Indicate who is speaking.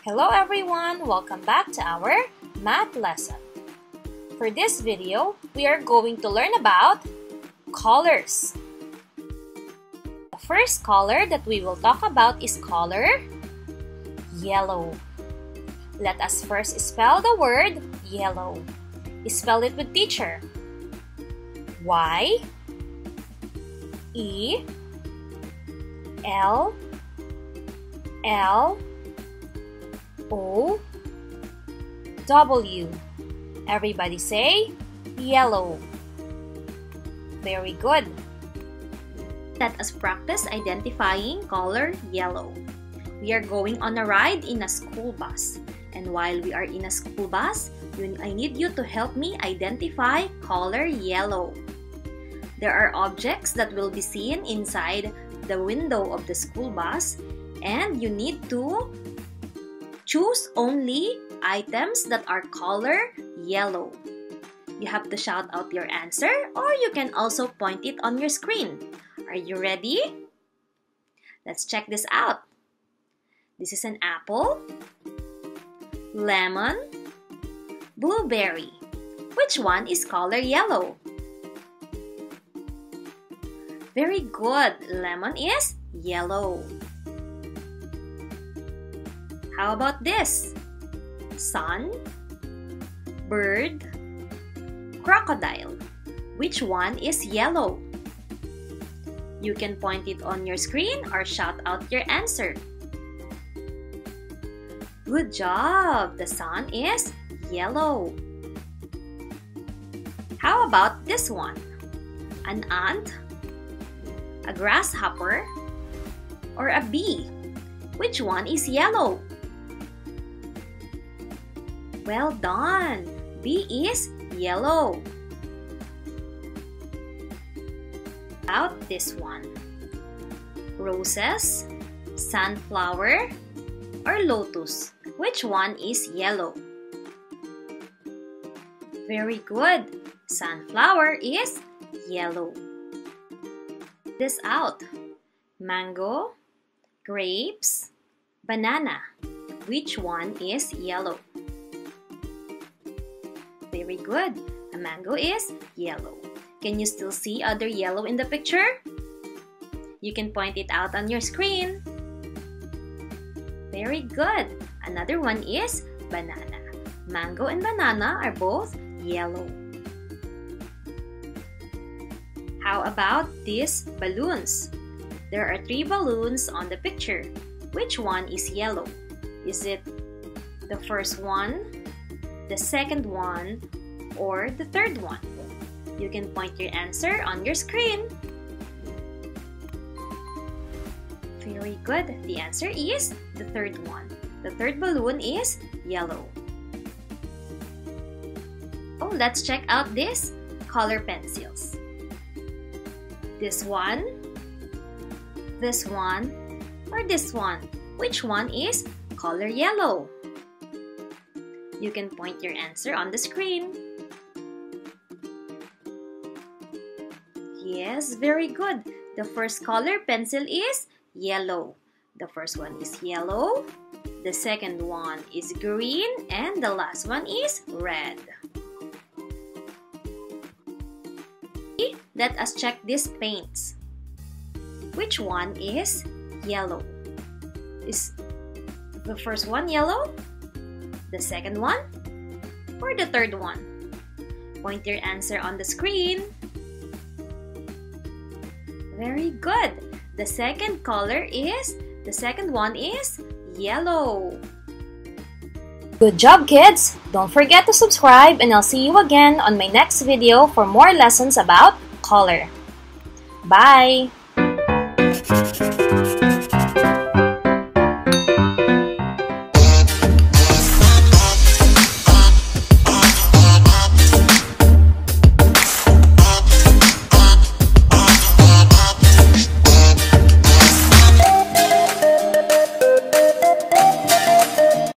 Speaker 1: Hello everyone! Welcome back to our math lesson. For this video, we are going to learn about colors. The first color that we will talk about is color yellow. Let us first spell the word yellow. Spell it with teacher. Y E L L O W. Everybody say yellow. Very good. Let us practice identifying color yellow. We are going on a ride in a school bus. And while we are in a school bus, I need you to help me identify color yellow. There are objects that will be seen inside the window of the school bus and you need to choose only items that are color yellow. You have to shout out your answer or you can also point it on your screen. Are you ready? Let's check this out. This is an apple, lemon, blueberry. Which one is color yellow? Very good. Lemon is yellow. How about this? Sun, bird, crocodile. Which one is yellow? You can point it on your screen or shout out your answer. Good job! The sun is yellow. How about this one? An ant, a grasshopper, or a bee? Which one is yellow? Well done! Bee is yellow. About this one. Roses, sunflower, or lotus? Which one is yellow? Very good. Sunflower is yellow. This out. Mango, grapes, banana. Which one is yellow? Very good. A mango is yellow. Can you still see other yellow in the picture? You can point it out on your screen. Very good. Another one is banana. Mango and banana are both yellow. How about these balloons? There are three balloons on the picture. Which one is yellow? Is it the first one, the second one, or the third one? You can point your answer on your screen. Very good. The answer is the third one. The third balloon is yellow. Oh, let's check out these color pencils. This one, this one, or this one. Which one is color yellow? You can point your answer on the screen. Yes, very good. The first color pencil is yellow. The first one is yellow. The second one is green. And the last one is red. Let us check these paints. Which one is yellow? Is the first one yellow? The second one? Or the third one? Point your answer on the screen. Very good. The second color is, the second one is yellow. Good job, kids! Don't forget to subscribe and I'll see you again on my next video for more lessons about color. Bye!